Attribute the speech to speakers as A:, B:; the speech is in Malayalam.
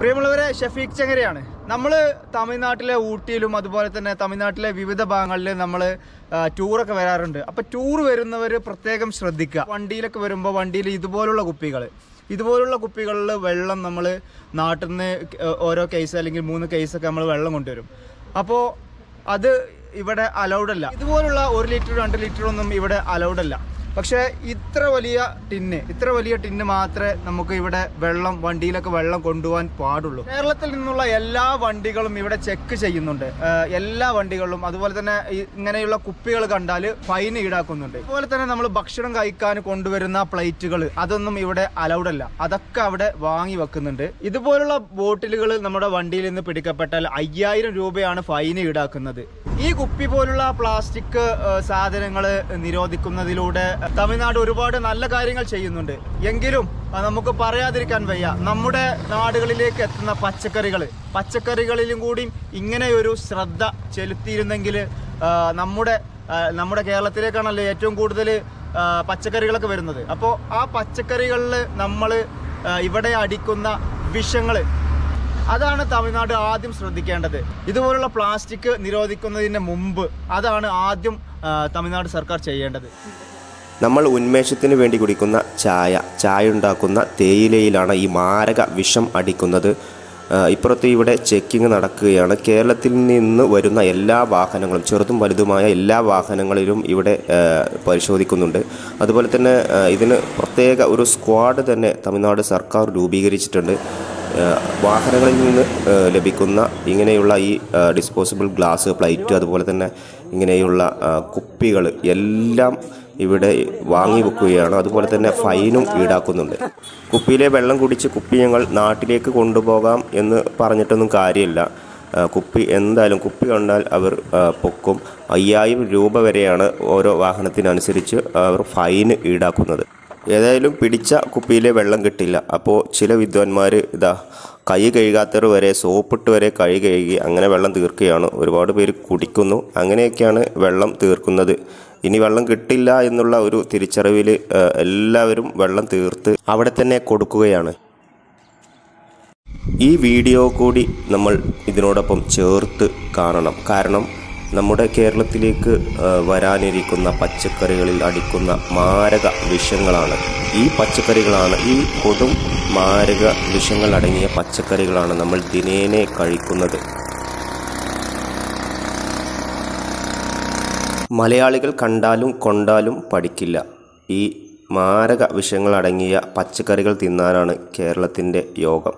A: പ്രിയമുള്ളവരെ ഷഫീഖ് ചങ്ങരയാണ്. നമ്മൾ തമിഴ്നാട്ടിലെ ഊട്ടിയിലും അതുപോലെ തന്നെ തമിഴ്നാട്ടിലെ വിവിധ ഭാഗങ്ങളിലും നമ്മൾ ടൂറൊക്കെ വരാറുണ്ട്. അപ്പോൾ ടൂർ വരുന്നവർ പ്രത്യേകം ശ്രദ്ധിക്കുക. വണ്ടിയിലൊക്കെ വരുമ്പോൾ വണ്ടിയിൽ ഇതുപോലുള്ള കുപ്പികൾ ഇതുപോലുള്ള കുപ്പികളിൽ വെള്ളം നമ്മൾ നാട്ടിൽ നിന്ന് ഓരോ കേസ് അല്ലെങ്കിൽ മൂന്ന് കേസൊക്കെ നമ്മൾ വെള്ളം കൊണ്ടുവരും. അപ്പോൾ അത് ഇവിടെ അലൗഡ് അല്ല. ഇതുപോലുള്ള ഒരു ലിറ്റർ രണ്ട് ലിറ്റർ ഒന്നും ഇവിടെ അലൗഡ് അല്ല. പക്ഷേ ഇത്ര വലിയ ടിന്ന് ഇത്ര വലിയ ടിന്ന് മാത്രമേ നമുക്ക് ഇവിടെ വെള്ളം വണ്ടിയിലൊക്കെ വെള്ളം കൊണ്ടുപോകാൻ പാടുള്ളൂ. കേരളത്തിൽ നിന്നുള്ള എല്ലാ വണ്ടികളും ഇവിടെ ചെക്ക് ചെയ്യുന്നുണ്ട്. എല്ലാ വണ്ടികളിലും. അതുപോലെ തന്നെ ഇങ്ങനെയുള്ള കുപ്പികൾ കണ്ടാൽ ഫൈൻ ഈടാക്കുന്നുണ്ട്. അതുപോലെ തന്നെ നമ്മൾ ഭക്ഷണം കഴിക്കാൻ കൊണ്ടുവരുന്ന പ്ലേറ്റുകൾ അതൊന്നും ഇവിടെ അലൗഡ് അല്ല. അതൊക്കെ അവിടെ വാങ്ങി വെക്കുന്നുണ്ട്. ഇതുപോലുള്ള ബോട്ടിലുകൾ നമ്മുടെ വണ്ടിയിൽ നിന്ന് പിടിക്കപ്പെട്ടാൽ അയ്യായിരം രൂപയാണ് ഫൈൻ ഈടാക്കുന്നത്. ഈ കുപ്പി പോലുള്ള പ്ലാസ്റ്റിക് സാധനങ്ങൾ നിരോധിക്കുന്നതിലൂടെ തമിഴ്നാട് ഒരുപാട് നല്ല കാര്യങ്ങൾ ചെയ്യുന്നുണ്ട്. എങ്കിലും നമുക്ക് പറയാതിരിക്കാൻ വയ്യ. നമ്മുടെ നാടുകളിലേക്ക് എത്തുന്ന പച്ചക്കറികൾ പച്ചക്കറികളിലും കൂടി ഇങ്ങനെയൊരു ശ്രദ്ധ ചെലുത്തിയിരുന്നെങ്കിൽ നമ്മുടെ നമ്മുടെ കേരളത്തിലേക്കാണല്ലോ ഏറ്റവും കൂടുതൽ പച്ചക്കറികളൊക്കെ വരുന്നത്. അപ്പോൾ ആ പച്ചക്കറികളിൽ നമ്മൾ ഇവിടെ അടിക്കുന്ന വിഷങ്ങൾ അതാണ് തമിഴ്നാട് ആദ്യം ശ്രദ്ധിക്കേണ്ടത്. ഇതുപോലുള്ള പ്ലാസ്റ്റിക് നിരോധിക്കുന്നതിന് മുമ്പ് അതാണ് ആദ്യം തമിഴ്നാട് സർക്കാർ ചെയ്യേണ്ടത്.
B: നമ്മൾ ഉന്മേഷത്തിന് വേണ്ടി കുടിക്കുന്ന ചായ ചായ ഉണ്ടാക്കുന്ന തേയിലയിലാണ് ഈ മാരക വിഷം അടിക്കുന്നത്. ഇപ്പുറത്ത് ഇവിടെ ചെക്കിംഗ് നടക്കുകയാണ്. കേരളത്തിൽ നിന്ന് വരുന്ന എല്ലാ വാഹനങ്ങളും ചെറുതും വലുതുമായ എല്ലാ വാഹനങ്ങളിലും ഇവിടെ പരിശോധിക്കുന്നുണ്ട്. അതുപോലെ തന്നെ ഇതിന് പ്രത്യേക ഒരു സ്ക്വാഡ് തന്നെ തമിഴ്നാട് സർക്കാർ രൂപീകരിച്ചിട്ടുണ്ട്. വാഹനങ്ങളിൽ നിന്ന് ലഭിക്കുന്ന ഇങ്ങനെയുള്ള ഈ ഡിസ്പോസിബിൾ ഗ്ലാസ് പ്ലേറ്റ് അതുപോലെ തന്നെ ഇങ്ങനെയുള്ള കുപ്പികൾ എല്ലാം ഇവിടെ വാങ്ങി വെക്കുകയാണ്. അതുപോലെ തന്നെ ഫൈനും ഈടാക്കുന്നുണ്ട്. കുപ്പിയിലെ വെള്ളം കുടിച്ച് കുപ്പി ഞങ്ങൾ നാട്ടിലേക്ക് കൊണ്ടുപോകാം എന്ന് പറഞ്ഞിട്ടൊന്നും കാര്യമില്ല. കുപ്പി എന്തായാലും കുപ്പി കണ്ടാൽ അവർ പൊക്കും. അയ്യായിരം രൂപ വരെയാണ് ഓരോ വാഹനത്തിനനുസരിച്ച് അവർ ഫൈന് ഈടാക്കുന്നത്. ഏതായാലും പിടിച്ച കുപ്പിയിലെ വെള്ളം കിട്ടില്ല. അപ്പോൾ ചില വിദ്വാൻമാർ ഇതാ കൈ കഴുകാത്തവർ വരെ സോപ്പിട്ട് വരെ കൈ കഴുകി അങ്ങനെ വെള്ളം തീർക്കുകയാണ്. ഒരുപാട് പേര് കുടിക്കുന്നു. അങ്ങനെയൊക്കെയാണ് വെള്ളം തീർക്കുന്നത്. ഇനി വെള്ളം കിട്ടില്ല എന്നുള്ള ഒരു തിരിച്ചറിവിൽ എല്ലാവരും വെള്ളം തീർത്ത് അവിടെ തന്നെ കൊടുക്കുകയാണ്. ഈ വീഡിയോ കൂടി നമ്മൾ ഇതിനോടൊപ്പം ചേർത്ത് കാണണം. കാരണം നമ്മുടെ കേരളത്തിലേക്ക് വരാനിരിക്കുന്ന പച്ചക്കറികളിൽ അടിക്കുന്ന മാരക വിഷങ്ങളാണ്. ഈ പച്ചക്കറികളാണ് ഈ കൊടും മാരക വിഷങ്ങൾ അടങ്ങിയ പച്ചക്കറികളാണ് നമ്മൾ ദിനേനെ കഴിക്കുന്നത്. മലയാളികൾ കണ്ടാലും കൊണ്ടാലും പഠിക്കില്ല. ഈ മാരക വിഷങ്ങൾ അടങ്ങിയ പച്ചക്കറികൾ തിന്നാനാണ് കേരളത്തിന്റെ യോഗം.